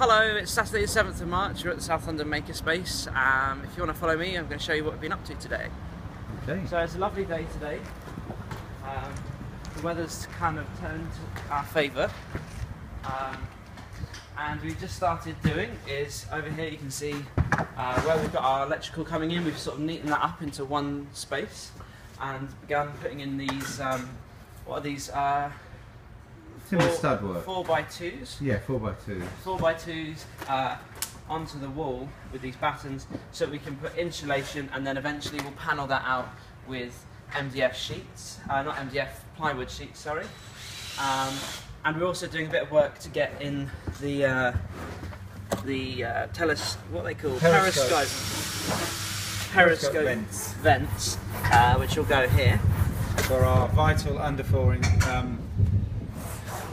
Hello, it's Saturday the 7th of March. We're at the South London Makerspace. Um, if you want to follow me, I'm going to show you what we've been up to today. Okay. So it's a lovely day today. Um, the weather's kind of turned our favour. Um, and we've just started doing is over here you can see uh, where we've got our electrical coming in. We've sort of neatened that up into one space and begun putting in these. Um, what are these? Uh, Timber four- stud work. Four by twos. Yeah, four by twos. four by twos uh, onto the wall with these battens so we can put insulation and then eventually we'll panel that out with MDF sheets, uh, not MDF plywood sheets, sorry. Um, and we're also doing a bit of work to get in the uh, the uh, teles what they call Periscope. periscope periscope vents. vents, uh, which will go here. For our vital underflooring, um,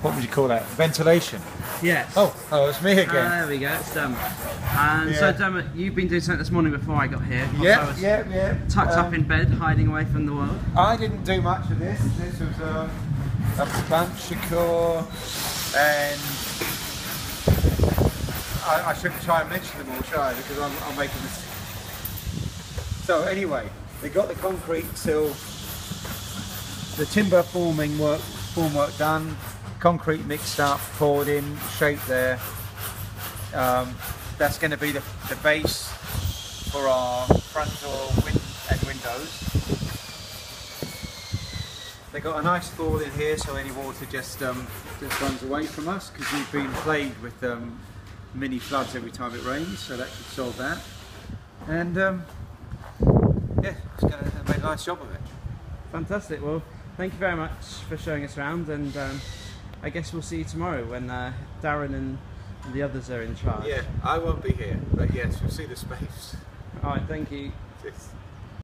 what would you call that? Ventilation. Yes. Oh, oh, it's me again. there we go, it's Dermot. And so Yeah. Dermot, you've been doing something this morning before I got here. yeah, yeah, yeah. tucked up Um, in bed, hiding away from the world. I didn't do much of this. This was um, a planchicor and I, I shouldn't try and mention them all, should I? Because I'm, I'm making this. So anyway, they got the concrete till the timber forming work, formwork done, concrete mixed up, poured in, shaped there. Um, that's going to be the, the base for our front door win- and windows. They've got a nice fall in here, so any water just um, just runs away from us because we've been plagued with um, mini floods every time it rains, so that should solve that. And um, yeah, it's gonna they made a nice job of it. Fantastic. Well, thank you very much for showing us around, and um, I guess we'll see you tomorrow when uh, Darren and the others are in charge. Yeah, I won't be here, but yes, you'll see the space. All right. Thank you. Just-